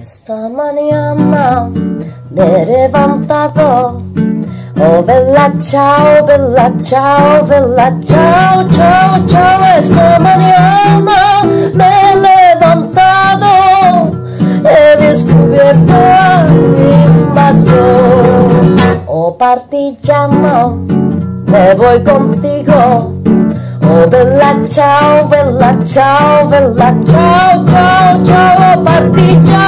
Esta mañana me he levantado. Oh, bella ciao, bella ciao, bella ciao, ciao, ciao. Esta mañana me he levantado. He descubierto el invasor. Oh, partigiano, me voy contigo. Oh, bella ciao, bella ciao, bella ciao, ciao, ciao, partigiano,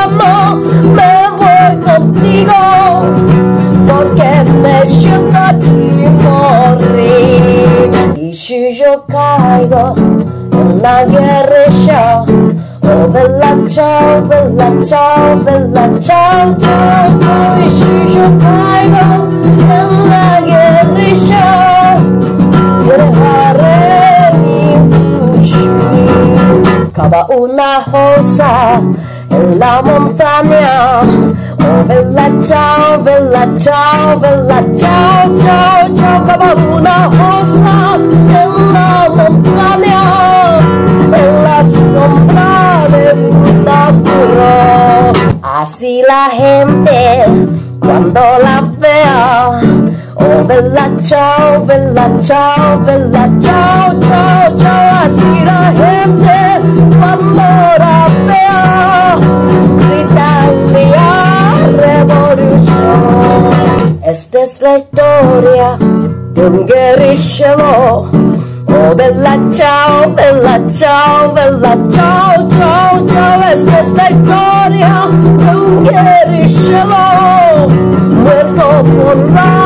morire I shujokai go guerra, sho Oh bella ciao, bella ciao, bella ciao, ciao, ciao I shujokai go Onagere sho Gerehare infushi Kaba una hosa En la montaña Oh bella ciao, bella ciao, bella ciao Así la gente cuando la vea. Oh, bella ciao, bella ciao, bella ciao, ciao, ciao. Así la gente cuando la vea. Gritarle a revolución. Esta es la historia de un guerrillero. Oh, bella ciao, bella ciao, bella ciao, ciao, ciao. Esta es la historia de un guerrillero muerto por la